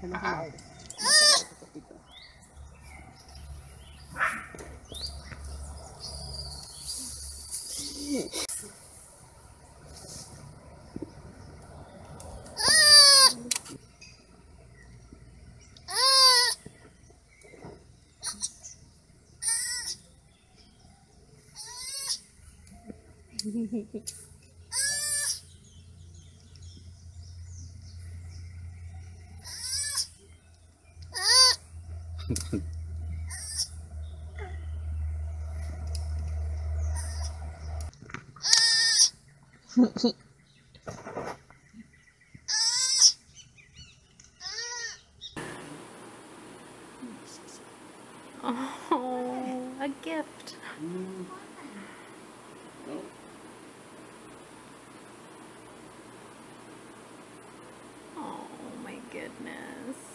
話もあって。Hehehehe Oh, a gift. Oh my goodness.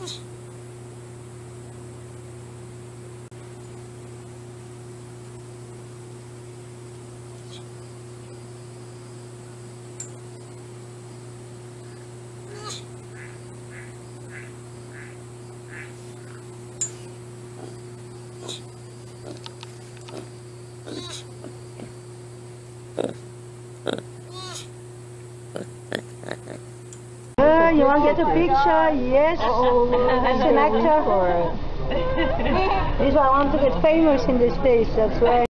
Uh, want to get a picture? Yes. Oh, oh, oh, As an actor. This is why I want to get famous in this place. That's why.